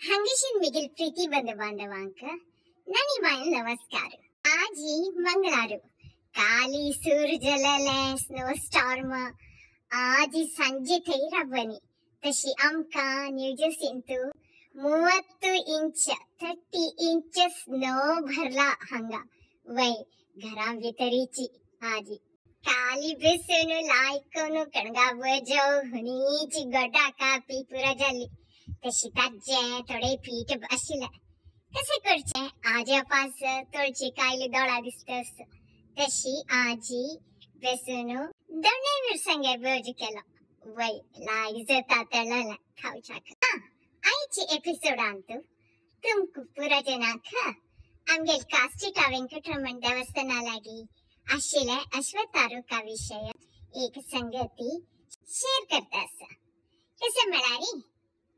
ಹಂಗೇಶನ್ ಮಿಗಿಲ್ ಪ್ರೀತಿ ಬಂದ ಬಾಂಧವಾಂಕ ನನಿವಾಯ್ ನಮಸ್ಕಾರ ಆಜಿ ಮಂಗಳಾರು ಕಾಲಿ सूरजलले स्नो स्टॉर्म आजी ಸಂಜೆ ತೈರವ್ವನಿ तशी आमका न्यूजर्सींतू ಮೂವತ್ತು ಇಂಚ थर्टी इंच स्नो भरला हंगा वय घरां भितरीची आजी काली बिसून लायकून कणगाव जाऊ हुनीची गटा कापी पुरा जाली कशी ताज्जे थोडे पीठ आशिल्ले कसे करचे? आजी आपास तळची कायली दोळा दिसतस. तशी आजी बेसन दोणे मिरसांगे भज केलो. वय लाई तळला पुरा जनाक आमगेल वेंकटरमण एक संगती शेअर करता म्हणारी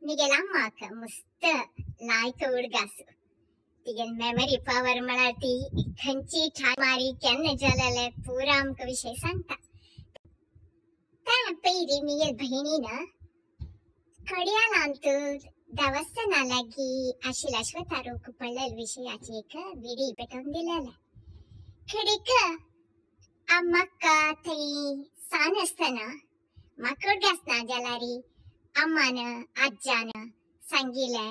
nigelammak musta laito urgasu. Tigal memory power malati ikhanchi chamari kenna jalale pura amka vishay santa. Tanapiri migel bhahinina ಕಡಿಯಾಲಂತೂ ದವಸ್ಸ ನಾಲಾಗಿ Ashil Ashwath ಆರೋಕು ಪಳ್ಳಲ್ ವಿಷಯ ಆಚೇಕ ಬಿಡಿ ಬೆಟೊಂದಿಲ್ಲಲ್ಲ ಕಡಿಕ ಆ ಮಕ್ಕ ತೈ ಸಾನಸ್ತನ ಮಕ್ಕಳ ಗಸ್ನ ಜಲಾರಿ ಅಮ್ಮನ ಅಜ್ಜನ ಸಂಗೀಲೆ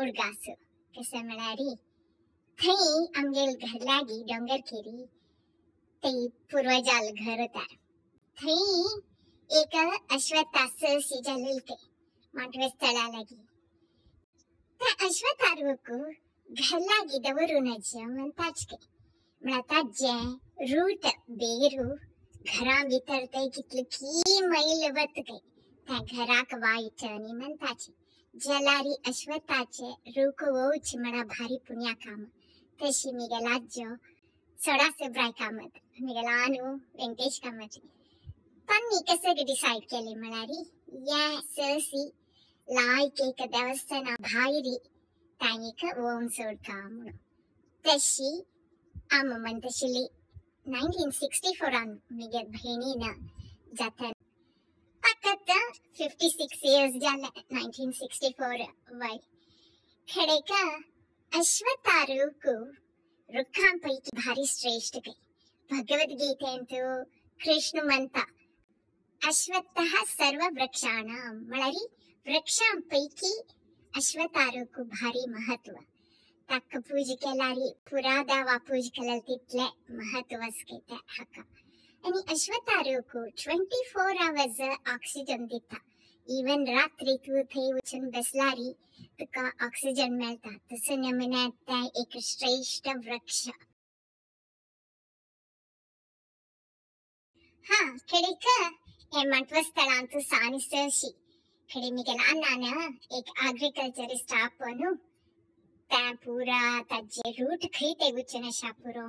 उडगासो कसे म्हळ्यारी थंय आमगेल घर लागी डोंगर केरी ते पुर्वजाल घर उतार थंय एक अश्वत्थास जालेलके माटवे स्थळा लागी त्या अश्वत्थारूक घर लागी दवरून म्हणताच के म्हळ्यार ताजे रूट ಬೇರು घरा भितर ते कितले की मैल वत गे त्या घराक वाईट आणि म्हणताचे जलारी अश्वत्थाचे रूख वोच म्हणा भारी पुण्या काम तशी मिगेल आज्जो सोडासे ब्राय कामत मिगेल आनू वेंकटेश कामाचे तांनी कसं डिसाईड केले म्हळ्यारी या ससी लायक एक देवस्थाना भायरी तांक ओम सोडका म्हणून तशी आम म्हणतशिली 1964 ಅನ್ ಮಿಗೆ ಬಹಿಣಿನ ಜತನ್ ಪಕ್ಕತ್ತ 56 ಇಯರ್ಸ್ ಜಾಲ 1964 ವೈ ಖಡೆಕ ಅಶ್ವತಾರುಕು ರುಕ್ಕಾಂಪೈಕಿ ಭಾರಿ ಶ್ರೇಷ್ಠ ಕೈ ಭಗವದ್ಗೀತೆ ಅಂತೂ ಕೃಷ್ಣಮಂತ ಅಶ್ವತ್ಥಃ ಸರ್ವ ವೃಕ್ಷಾಣಾಂ ಮಳರಿ ವೃಕ್ಷಾಂಪೈಕಿ अश्वतारूक भारी महत्व ताक पूज केल्यारी पुरा देवा पूज केल्यार तितले महत्व आसता हाका आनी अश्वतारूक ट्वेंटी फोर आवर्स ऑक्सिजन दिता इवन रात्री तू थंय वचून बसल्यारी तुका ऑक्सिजन मेळटा तसो नमुन्यान तें एक श्रेष्ठ वृक्ष हा खडीक हे म्हटव स्थळांत सानिसशी खडी मी केला अण्णान एक अग्रिकल्चरिस्ट आपणू त्या पुरा ताजे रूट खंय तेगुचे अशा पुरो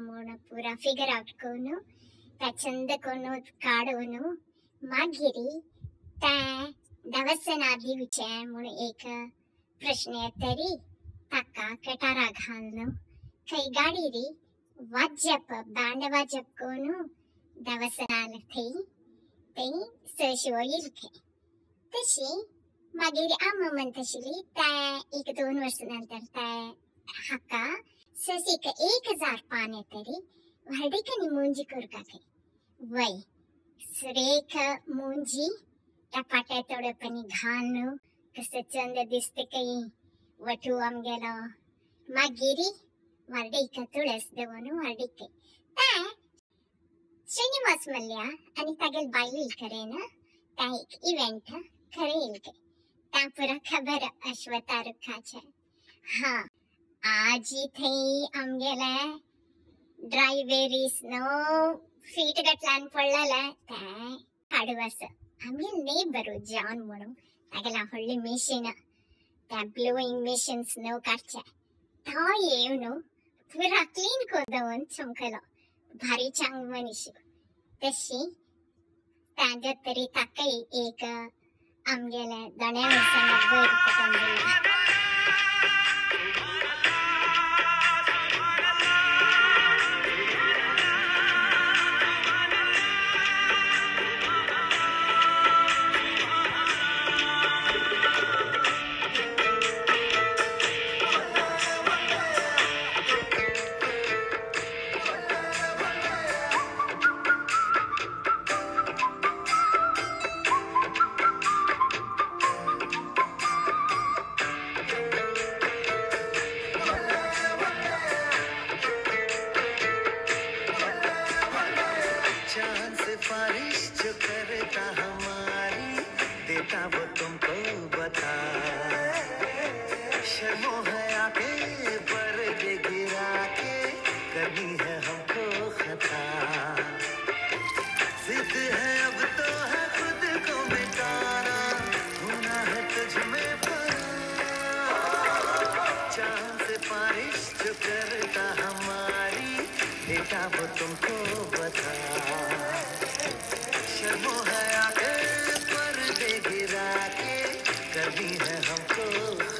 ಪ್ರಚಂಡ ಕೊನೋದ್ ಕಾಡೋನು मागिरी त्या दवसनादी विचार म्हणून एक प्रश्न तरी ताका कटारा घालणं खै गाडी री वाजप बांड वाजप कोणू दवसनाल थई ते सश वईल खे तशी मागीर आम म्हणतशिली त्या एक दोन वर्स नंतर त्या हाका ससीक एक हजार पाने तरी వడికని మూంజి కొడుకాకే వై సురేఖ మూంజి टपाट्या तोडपणी घाण कसं चंद दिसते काही वठू आम गेलो मागिरी वार्डिक तुळस देवन वार्डिक. ताय श्रीनिवास मल्ल्या आणि तागेल बायली खरे ना? ताय एक इव्हेंट खरे इलके ता. पुरा खबर अश्व तारुखाचे हा आजी थई आम ड्रायवेरी स्नो फीट गटल्यान पडलेले ते काडूस आमगे नेबर जॉन म्हणून तागेला व्हडली मिशीन त्या ब्लोईंग मिशीन स्नो काडचे तो येवन पुरा क्लीन कोदवन चमकलो भारी चांग मनीस तशी ताज्या तरी ताकय एक आमगेले दोण्या सिफारिश जो करता हमारी, देता वो तुमको बता। शर्मो है आके पर गिरा के कभी है हमको खता। जिद है अब तो है खुद को मिटाना, होना है तुझ में पर चाँद सिफारिश जो करता 唱歌